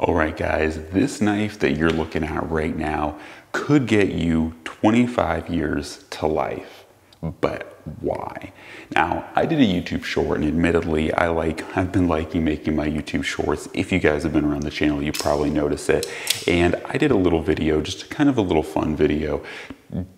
All right, guys, this knife that you're looking at right now could get you 25 years to life, but why? Now, I did a YouTube short and admittedly, I like, I've been liking making my YouTube shorts. If you guys have been around the channel, you probably notice it. And I did a little video, just kind of a little fun video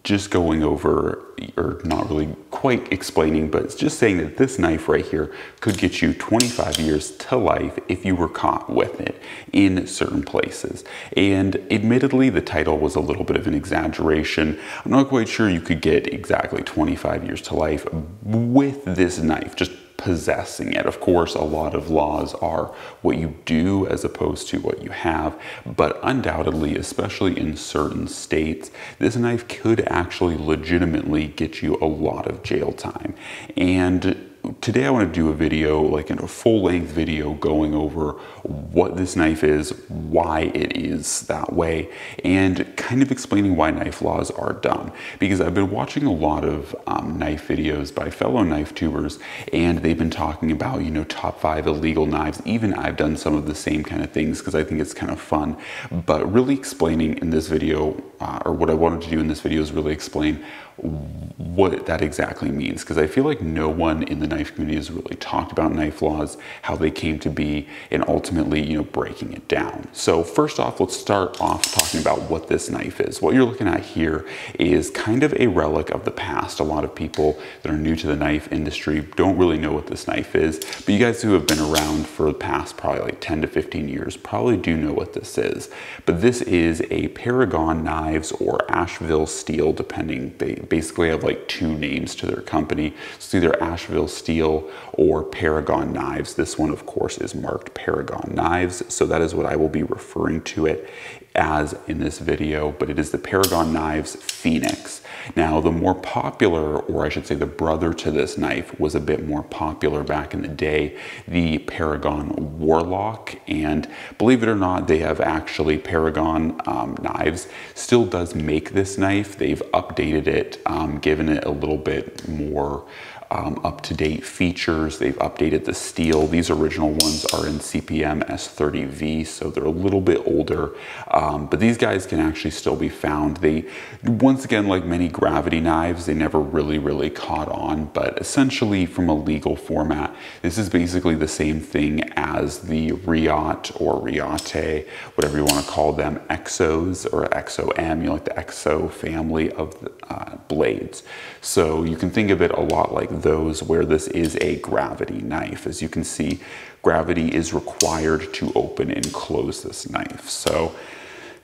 just going over, or not really quite explaining, but just saying that this knife right here could get you 25 years to life if you were caught with it in certain places. And admittedly, the title was a little bit of an exaggeration. I'm not quite sure you could get exactly 25 years to life with this knife, just possessing it. Of course, a lot of laws are what you do as opposed to what you have, but undoubtedly, especially in certain states, this knife could actually legitimately get you a lot of jail time. And today I want to do a video, like a full length video going over what this knife is, why it is that way, and kind of explaining why knife laws are dumb. Because I've been watching a lot of um, knife videos by fellow knife tubers, and they've been talking about, you know, top five illegal knives. Even I've done some of the same kind of things because I think it's kind of fun. But really explaining in this video, uh, or what I wanted to do in this video is really explain what that exactly means because I feel like no one in the knife community has really talked about knife laws, how they came to be, and ultimately, you know, breaking it down. So first off, let's start off talking about what this knife is. What you're looking at here is kind of a relic of the past. A lot of people that are new to the knife industry don't really know what this knife is, but you guys who have been around for the past probably like 10 to 15 years probably do know what this is. But this is a Paragon Knives or Asheville Steel, depending, they basically have like two names to their company. It's either Asheville Steel or Paragon Knives. This one, of course, is marked Paragon Knives. So that is what I will be referring to it as in this video, but it is the Paragon Knives Phoenix. Now, the more popular, or I should say the brother to this knife, was a bit more popular back in the day, the Paragon Warlock. And believe it or not, they have actually, Paragon um, Knives still does make this knife. They've updated it, um, given it a little bit more um, up-to-date features. They've updated the steel. These original ones are in CPM S30V, so they're a little bit older, um, but these guys can actually still be found. They, once again, like many gravity knives, they never really, really caught on, but essentially from a legal format, this is basically the same thing as the Riot or Reate, whatever you want to call them, Exos or EXO-M, you know, like the Exo family of uh, blades. So you can think of it a lot like those where this is a gravity knife. As you can see, gravity is required to open and close this knife. So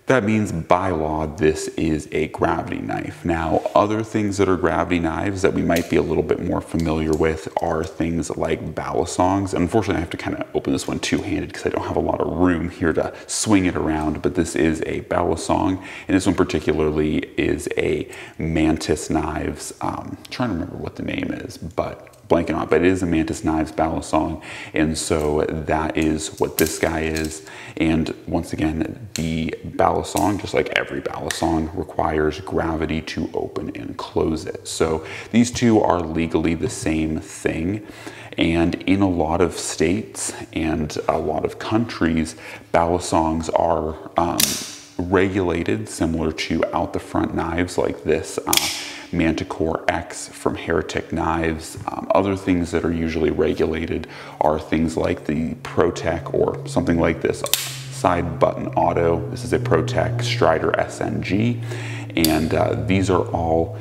that means by law, this is a gravity knife. Now, other things that are gravity knives that we might be a little bit more familiar with are things like balisongs. Unfortunately, I have to kind of open this one two-handed because I don't have a lot of room here to swing it around, but this is a balisong, and this one particularly is a Mantis Knives. Um, I'm trying to remember what the name is, but blanking on, but it is a Mantis Knives balisong. And so that is what this guy is. And once again, the balisong, just like every balisong, requires gravity to open and close it. So these two are legally the same thing. And in a lot of states and a lot of countries, balisongs are um, regulated similar to out the front knives like this. Uh, Manticore X from Heretic Knives. Um, other things that are usually regulated are things like the ProTech or something like this side button auto. This is a ProTech Strider SNG, and uh, these are all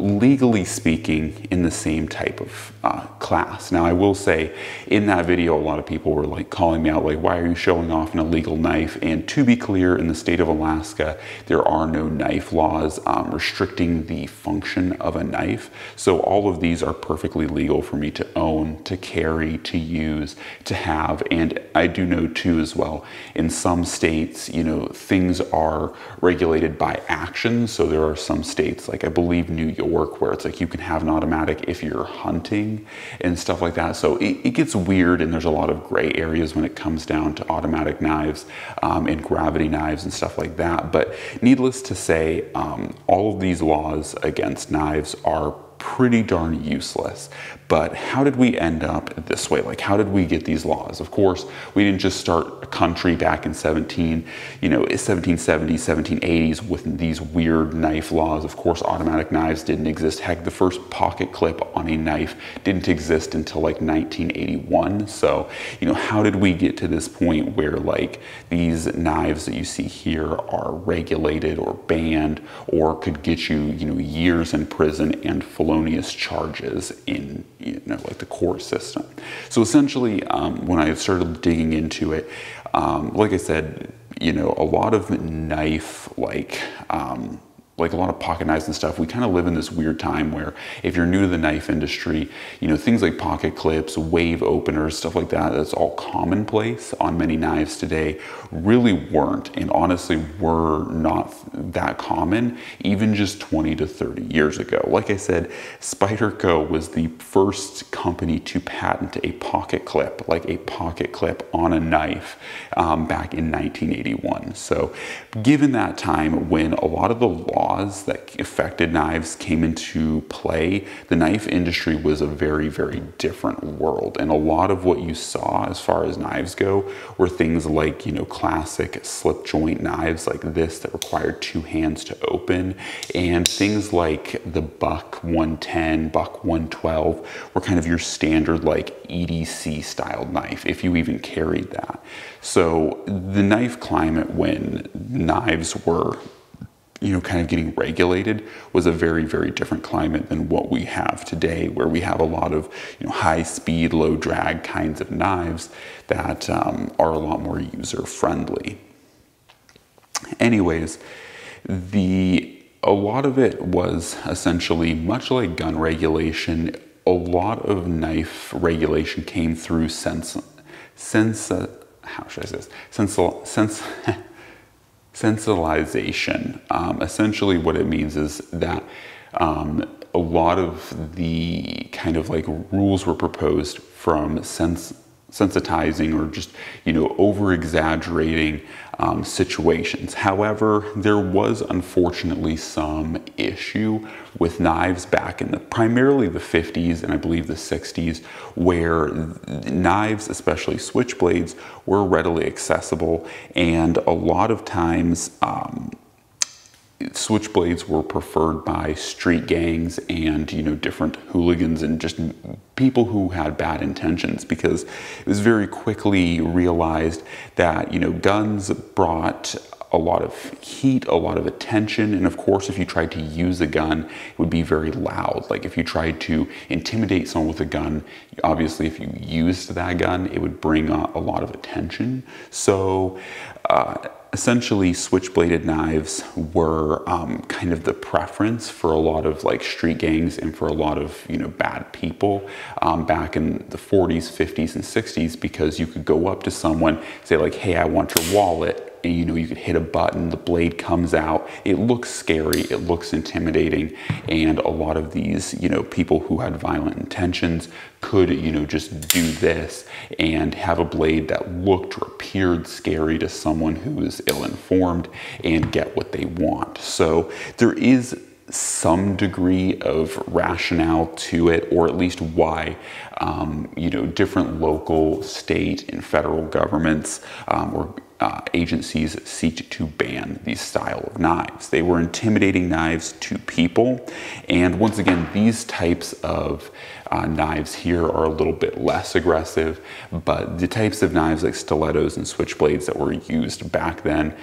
legally speaking, in the same type of uh, class. Now, I will say in that video, a lot of people were like calling me out, like, why are you showing off an illegal knife? And to be clear, in the state of Alaska, there are no knife laws um, restricting the function of a knife. So all of these are perfectly legal for me to own, to carry, to use, to have. And I do know too, as well, in some states, you know, things are regulated by action. So there are some states, like I believe New York, work where it's like you can have an automatic if you're hunting and stuff like that. So it, it gets weird and there's a lot of gray areas when it comes down to automatic knives um, and gravity knives and stuff like that. But needless to say, um, all of these laws against knives are pretty darn useless. But how did we end up this way? Like, how did we get these laws? Of course, we didn't just start a country back in 17, you know, 1770s, 1780s with these weird knife laws. Of course, automatic knives didn't exist. Heck, the first pocket clip on a knife didn't exist until like 1981. So, you know, how did we get to this point where like these knives that you see here are regulated or banned or could get you, you know, years in prison and felonious charges in you know, like the court system. So essentially, um, when I started digging into it, um, like I said, you know, a lot of knife like um, like a lot of pocket knives and stuff, we kind of live in this weird time where if you're new to the knife industry, you know, things like pocket clips, wave openers, stuff like that, that's all commonplace on many knives today, really weren't and honestly were not that common even just 20 to 30 years ago. Like I said, Spyderco was the first company to patent a pocket clip, like a pocket clip on a knife um, back in 1981. So given that time when a lot of the law laws that affected knives came into play, the knife industry was a very, very different world. And a lot of what you saw as far as knives go were things like, you know, classic slip joint knives like this that required two hands to open, and things like the Buck 110, Buck 112 were kind of your standard like EDC styled knife, if you even carried that. So the knife climate when knives were you know, kind of getting regulated was a very, very different climate than what we have today, where we have a lot of, you know, high speed, low drag kinds of knives that um, are a lot more user friendly. Anyways, the a lot of it was essentially much like gun regulation. A lot of knife regulation came through sense, sense. How should I say this? Sense, sense. sensitization. Um, essentially, what it means is that um, a lot of the kind of like rules were proposed from sense sensitizing or just you know over exaggerating um, situations. However, there was unfortunately some issue with knives back in the primarily the 50s and I believe the 60s, where knives, especially switchblades, were readily accessible, and a lot of times. Um, switchblades were preferred by street gangs and you know different hooligans and just people who had bad intentions because it was very quickly realized that you know guns brought a lot of heat, a lot of attention, and of course, if you tried to use a gun, it would be very loud. Like if you tried to intimidate someone with a gun, obviously, if you used that gun, it would bring a, lot of attention. So, uh, essentially switchbladed knives were um, kind of the preference for a lot of like street gangs and for a lot of you know bad people um, back in the 40s 50s and 60s because you could go up to someone say like hey i want your wallet you know you could hit a button the blade comes out. It looks scary it looks intimidating and a lot of these you know people who had violent intentions could you know just do this and have a blade that looked or appeared scary to someone who is ill-informed and get what they want. So there is some degree of rationale to it, or at least why um, you know different local, state, and federal governments um, or uh, agencies seek to ban these style of knives. They were intimidating knives to people, and once again, these types of uh, knives here are a little bit less aggressive, but the types of knives like stilettos and switchblades that were used back then,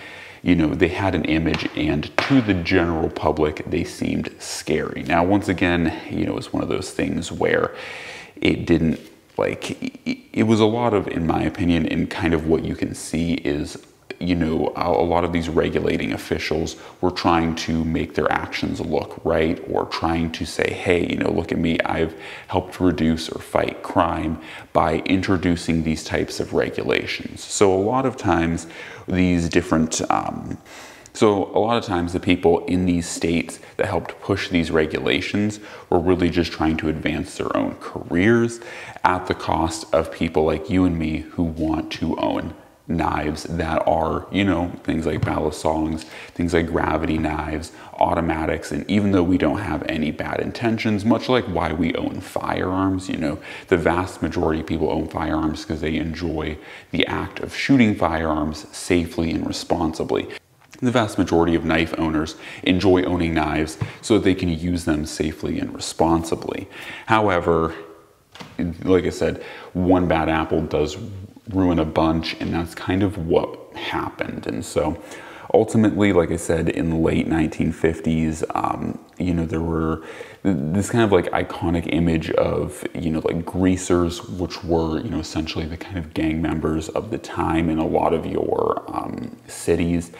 you know, they had an image, and to the general public, they seemed scary. Now, once again, you know, it's one of those things where it didn't like it was a lot of in my opinion and kind of what you can see is you know a lot of these regulating officials were trying to make their actions look right or trying to say hey you know look at me i've helped reduce or fight crime by introducing these types of regulations. So a lot of times these different um, so a lot of times the people in these states that helped push these regulations were really just trying to advance their own careers at the cost of people like you and me who want to own knives that are, you know, things like balisongs, things like gravity knives, automatics, and even though we don't have any bad intentions, much like why we own firearms, you know, the vast majority of people own firearms because they enjoy the act of shooting firearms safely and responsibly. The vast majority of knife owners enjoy owning knives so that they can use them safely and responsibly. However, like I said, one bad apple does ruin a bunch, and that's kind of what happened. And so ultimately, like I said, in the late 1950s, um, you know, there were this kind of like iconic image of, you know, like greasers, which were, you know, essentially the kind of gang members of the time in a lot of your um, cities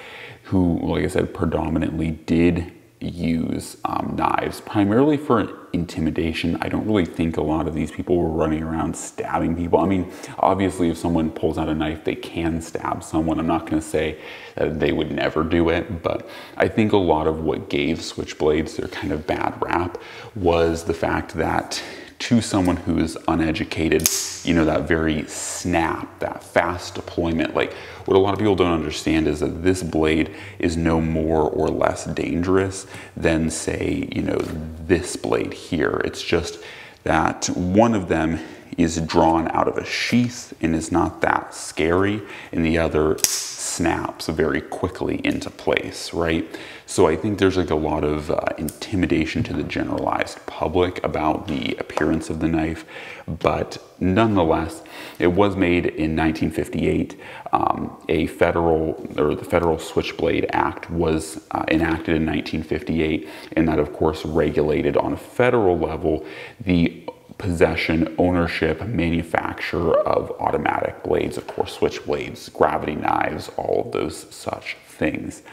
who, like I said, predominantly did use um, knives, primarily for intimidation. I don't really think a lot of these people were running around stabbing people. I mean, obviously, if someone pulls out a knife, they can stab someone. I'm not going to say that they would never do it, but I think a lot of what gave switchblades their kind of bad rap was the fact that to someone who is uneducated, you know, that very snap, that fast deployment. Like what a lot of people don't understand is that this blade is no more or less dangerous than say, you know, this blade here. It's just that one of them is drawn out of a sheath and is not that scary and the other snaps very quickly into place, right? So I think there's like a lot of uh, intimidation to the generalized public about the appearance of the knife, but nonetheless, it was made in 1958. Um, a federal, or the Federal Switchblade Act was uh, enacted in 1958, and that of course regulated on a federal level the possession, ownership, manufacture of automatic blades, of course, switchblades, gravity knives, all of those such things.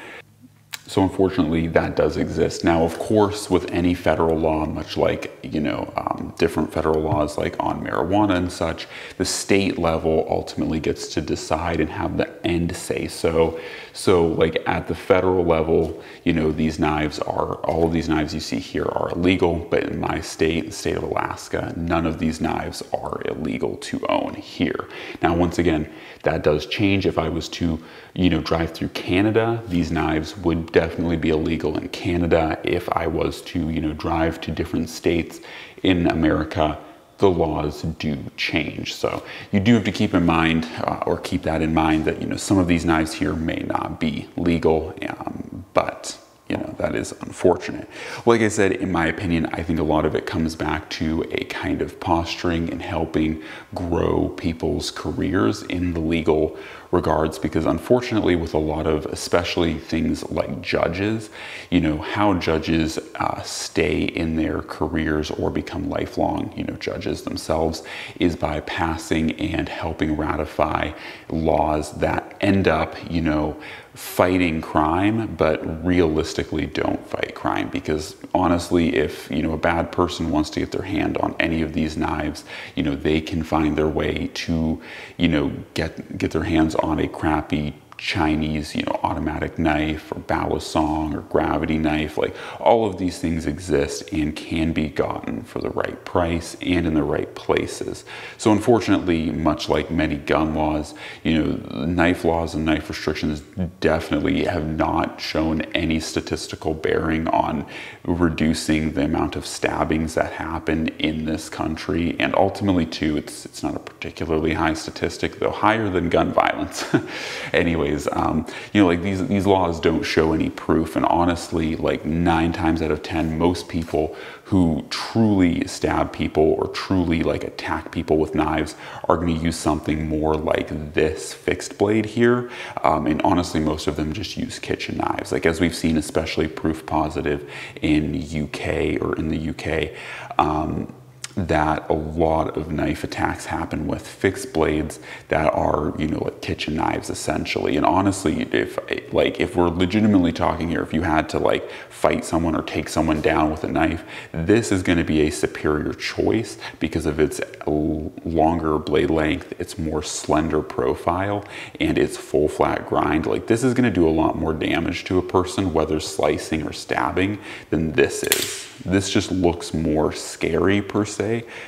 So unfortunately, that does exist. Now, of course, with any federal law, much like, you know, um, different federal laws like on marijuana and such, the state level ultimately gets to decide and have the end say so. So like at the federal level, you know, these knives are, all of these knives you see here are illegal, but in my state, the state of Alaska, none of these knives are illegal to own here. Now, once again, that does change. If I was to, you know, drive through Canada, these knives would definitely be illegal in Canada. If I was to, you know, drive to different states in America, the laws do change. So you do have to keep in mind, uh, or keep that in mind, that you know some of these knives here may not be legal, um, but you know, that is unfortunate. Like I said, in my opinion, I think a lot of it comes back to a kind of posturing and helping grow people's careers in the legal regards because unfortunately with a lot of especially things like judges you know how judges uh, stay in their careers or become lifelong you know judges themselves is by passing and helping ratify laws that end up you know fighting crime, but realistically don't fight crime. Because honestly, if you know a bad person wants to get their hand on any of these knives, you know they can find their way to you know get get their hands on a crappy Chinese, you know, automatic knife or balisong or gravity knife, like all of these things exist and can be gotten for the right price and in the right places. So unfortunately, much like many gun laws, you know, knife laws and knife restrictions definitely have not shown any statistical bearing on reducing the amount of stabbings that happen in this country. And ultimately too, it's, it's not a particularly high statistic, though higher than gun violence. anyway, anyways, um, you know, like these, these laws don't show any proof. And honestly, like nine times out of 10, most people who truly stab people or truly like attack people with knives are going to use something more like this fixed blade here. Um, and honestly, most of them just use kitchen knives. Like as we've seen, especially proof positive in UK or in the UK, um, that a lot of knife attacks happen with fixed blades that are, you know, like kitchen knives essentially. And honestly, if like if we're legitimately talking here, if you had to like fight someone or take someone down with a knife, this is going to be a superior choice because of its longer blade length, its more slender profile, and its full flat grind. Like this is going to do a lot more damage to a person, whether slicing or stabbing, than this is. This just looks more scary per se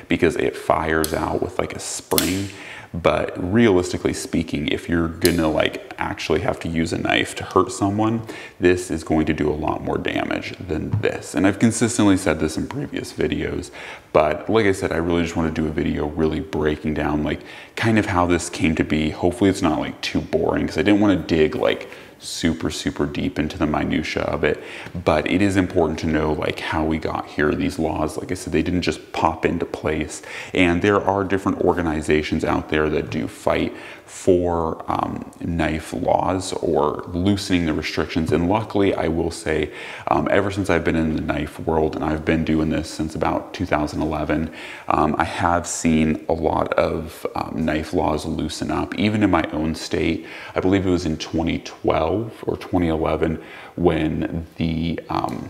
because it fires out with like a spring But realistically speaking, if you're gonna like actually have to use a knife to hurt someone, this is going to do a lot more damage than this. And I've consistently said this in previous videos, but like I said, I really just want to do a video really breaking down like kind of how this came to be. Hopefully it's not like too boring because I didn't want to dig like super super deep into the minutia of it. But it is important to know like how we got here. These laws like i said they didn't just pop into place. And there are different organizations out there that do fight for um, knife laws or loosening the restrictions. And luckily i will say um, ever since i've been in the knife world and i've been doing this since about 2011 um, i have seen a lot of um, knife laws loosen up even in my own state. I believe it was in 2012 2012 or 2011 when the um,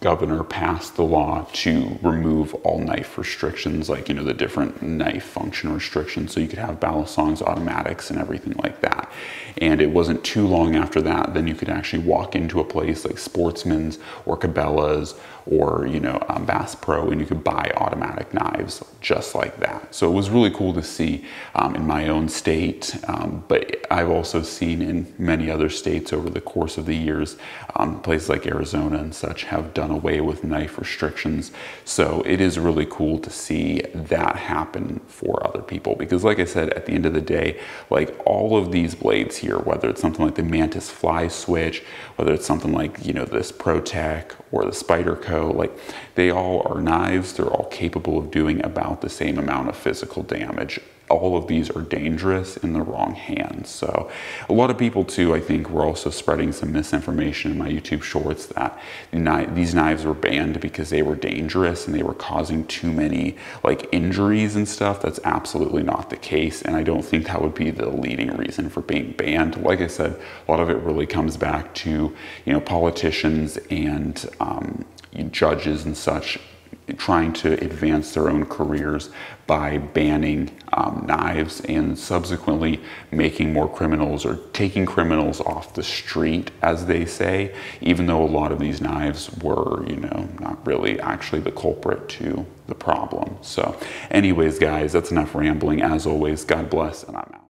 governor passed the law to remove all knife restrictions, like, you know, the different knife function restrictions. So you could have balisongs, automatics, and everything like that. And it wasn't too long after that, then you could actually walk into a place like Sportsman's or Cabela's or, you know, um, Bass Pro, and you could buy automatic knives just like that. So it was really cool to see um, in my own state, um, but I've also seen in many other states over the course of the years, um, places like Arizona and such have done away with knife restrictions. So it is really cool to see that happen for other people because like I said, at the end of the day, like all of these blades here, whether it's something like the Mantis Fly Switch, whether it's something like, you know, this ProTech or the Spyderco, like they all are knives. They're all capable of doing about the same amount of physical damage all of these are dangerous in the wrong hands. So a lot of people too, I think, were also spreading some misinformation in my YouTube shorts that these knives were banned because they were dangerous and they were causing too many like injuries and stuff. That's absolutely not the case. And I don't think that would be the leading reason for being banned. Like I said, a lot of it really comes back to, you know, politicians and um, judges and such trying to advance their own careers by banning um, knives and subsequently making more criminals or taking criminals off the street, as they say, even though a lot of these knives were, you know, not really actually the culprit to the problem. So anyways, guys, that's enough rambling. As always, God bless, and I'm out.